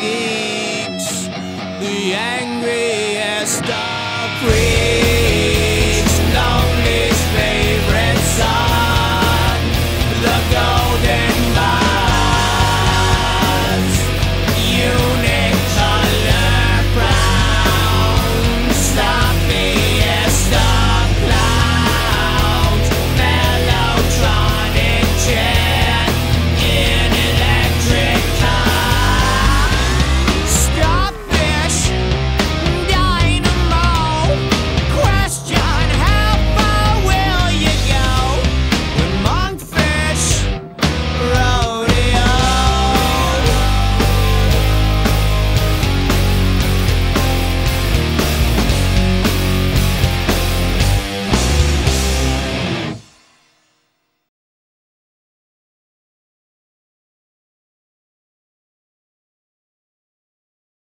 geeks, the angriest of freaks.